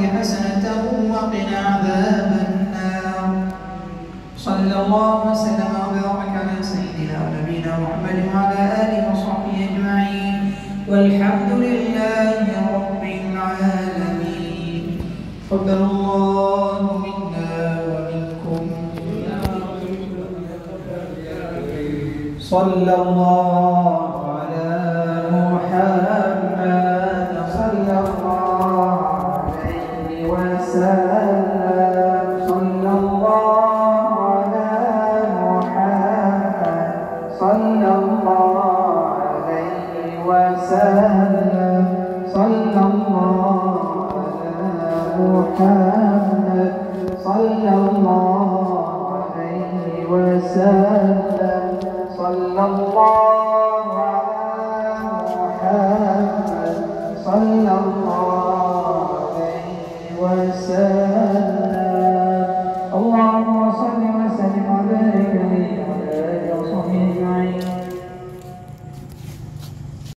الآخرة وقنا عذاب النار. صلى الله وسلم وبارك على سيدنا ونبينا محمد وعلى آله وصحبه أجمعين. والحمد لله رب العالمين. قبل الله منا ومنكم. صلى الله صلى الله على محمد صلى وسلم اللهم صل